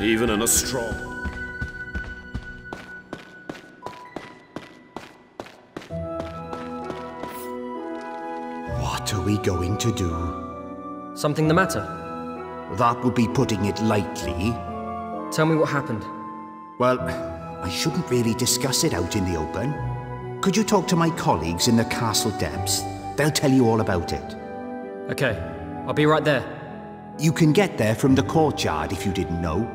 even in a straw. What are we going to do? Something the matter? That would be putting it lightly. Tell me what happened. Well, I shouldn't really discuss it out in the open. Could you talk to my colleagues in the castle depths? They'll tell you all about it. Okay, I'll be right there. You can get there from the courtyard if you didn't know.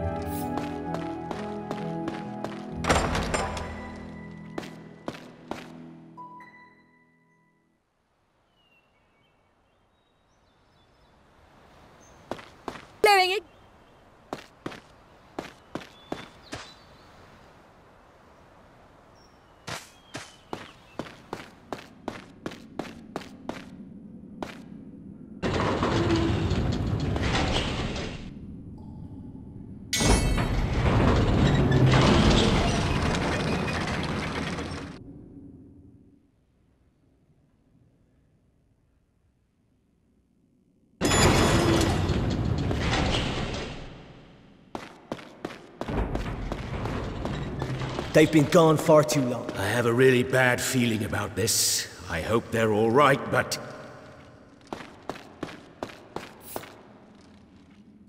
Blowing They've been gone far too long. I have a really bad feeling about this. I hope they're all right, but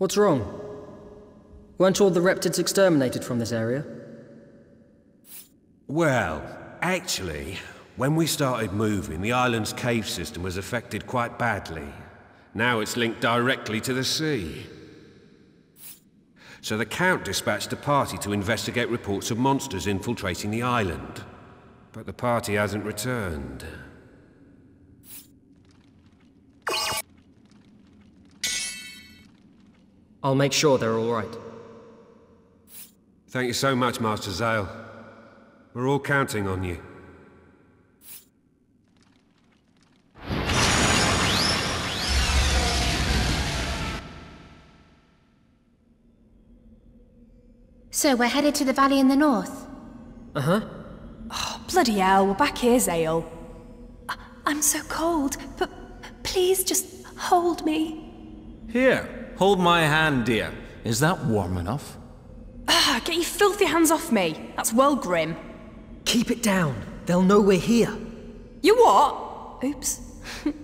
What's wrong? Weren't all the reptids exterminated from this area? Well, actually, when we started moving, the island's cave system was affected quite badly. Now it's linked directly to the sea. So the Count dispatched a party to investigate reports of monsters infiltrating the island. But the party hasn't returned. I'll make sure they're all right. Thank you so much, Master Zael. We're all counting on you. So we're headed to the valley in the north. Uh-huh. Bloody hell, we're back here, Zael. I- I'm so cold, but please just hold me. Here, hold my hand, dear. Is that warm enough? Ah, get your filthy hands off me. That's well grim. Keep it down. They'll know we're here. You what? Oops.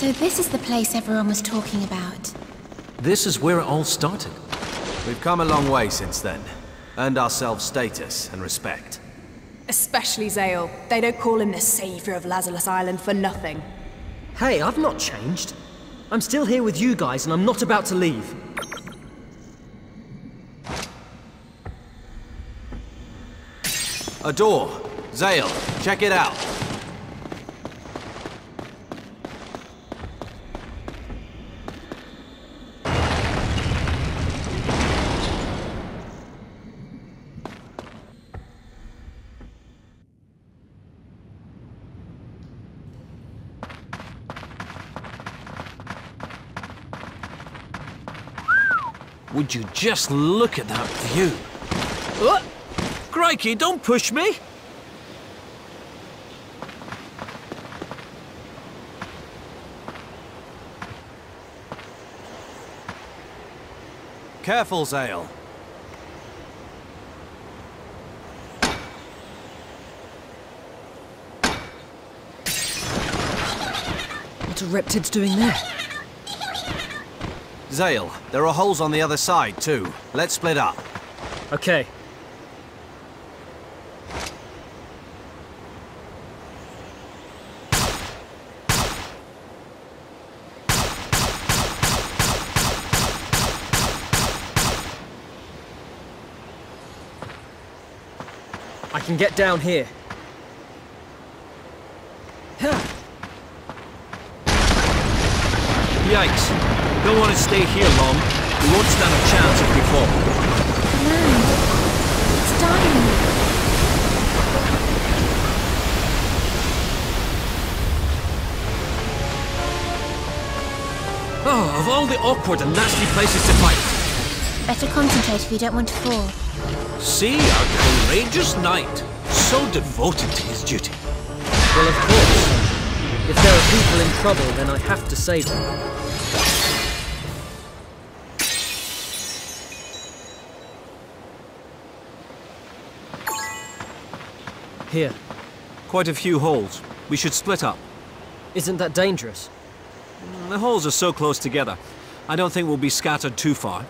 So this is the place everyone was talking about. This is where it all started. We've come a long way since then. Earned ourselves status and respect. Especially Zael. They don't call him the savior of Lazulis Island for nothing. Hey, I've not changed. I'm still here with you guys, and I'm not about to leave. A door. Zael, check it out. Would you just look at that view? What? Crikey, don't push me! Careful, Zael. What are reptids doing there? Zael, there are holes on the other side, too. Let's split up. Okay. I can get down here. Yikes. Don't want to stay here long. We won't stand a chance if we fall. Land. It's dying. Oh, of all the awkward and nasty places to fight. Better concentrate if you don't want to fall. See our courageous knight, so devoted to his duty. Well, of course. If there are people in trouble, then I have to save them. Here. Quite a few holes. We should split up. Isn't that dangerous? Mm, the holes are so close together. I don't think we'll be scattered too far.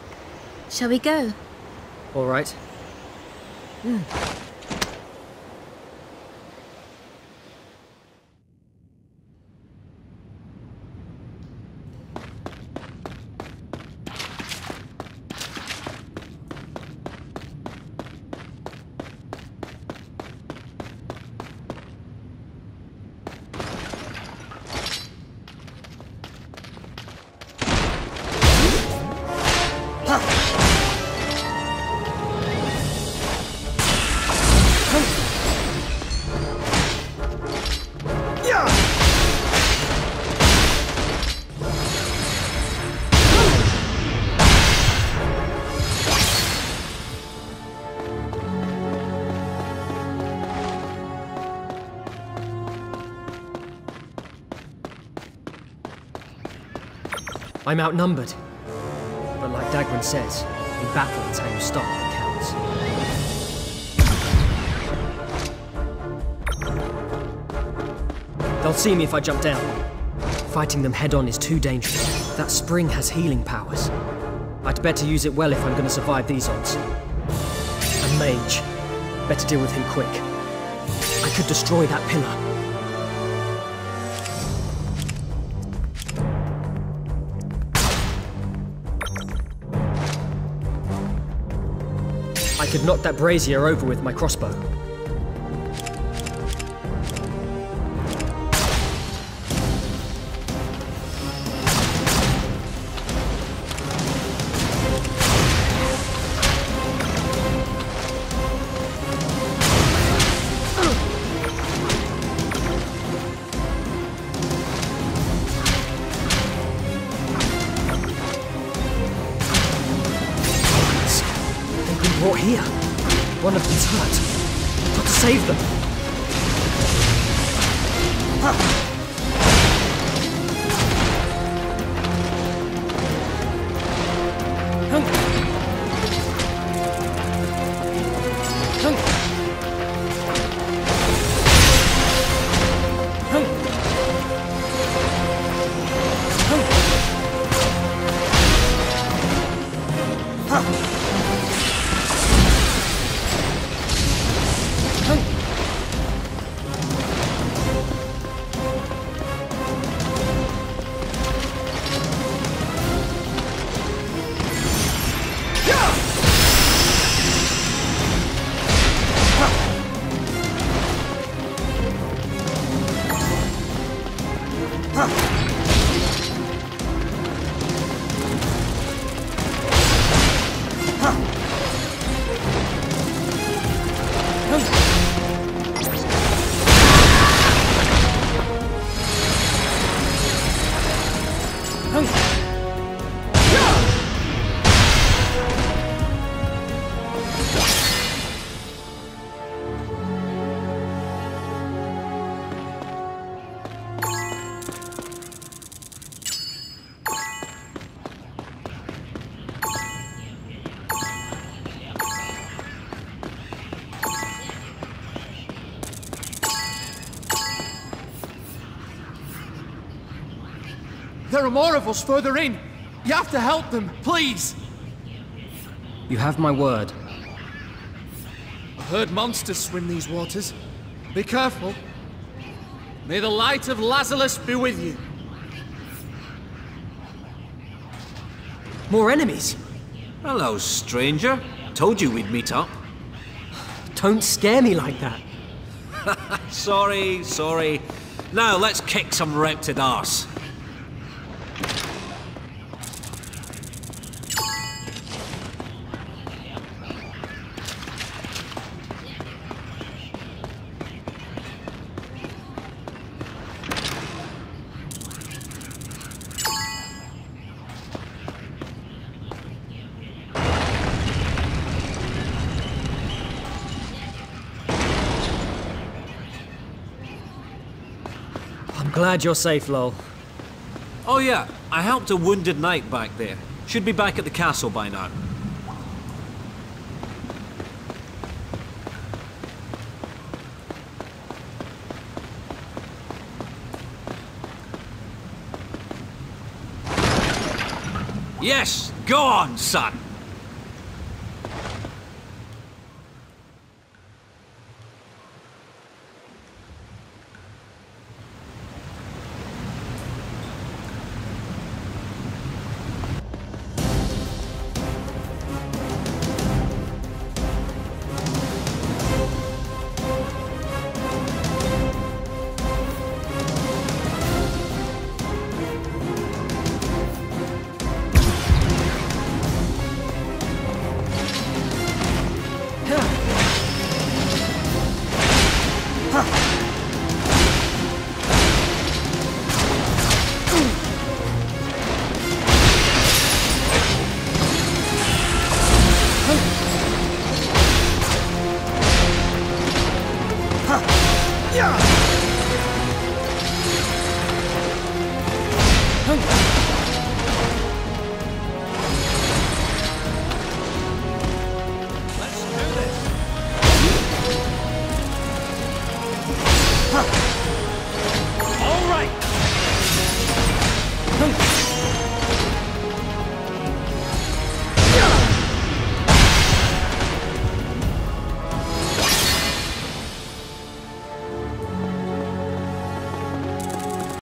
Shall we go? All right. Hmm. I'm outnumbered. But like Dagran says, in battle it's how you start that counts. They'll see me if I jump down. Fighting them head on is too dangerous. That spring has healing powers. I'd better use it well if I'm going to survive these odds. A mage. Better deal with him quick. I could destroy that pillar. Could knock that brazier over with my crossbow. There are more of us further in. You have to help them, please. You have my word. I've heard monsters swim these waters. Be careful. May the light of Lazulis be with you. More enemies? Hello, stranger. Told you we'd meet up. Don't scare me like that. sorry, sorry. Now let's kick some reptid arse. Glad you're safe, Lowell. Oh yeah, I helped a wounded knight back there. Should be back at the castle by now. Yes, go on, son.